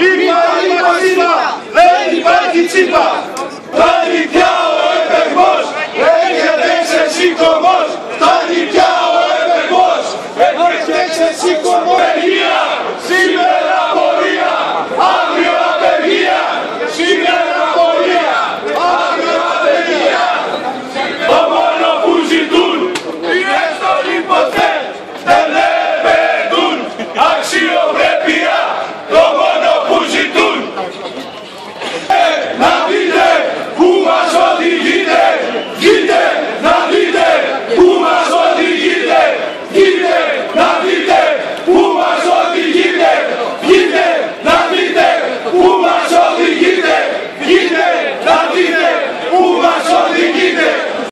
τσίπα, είπα, είπα, είπα, δεν υπάρχει τσίπα. Πάρει πια ο επεγμός, έρχεται Love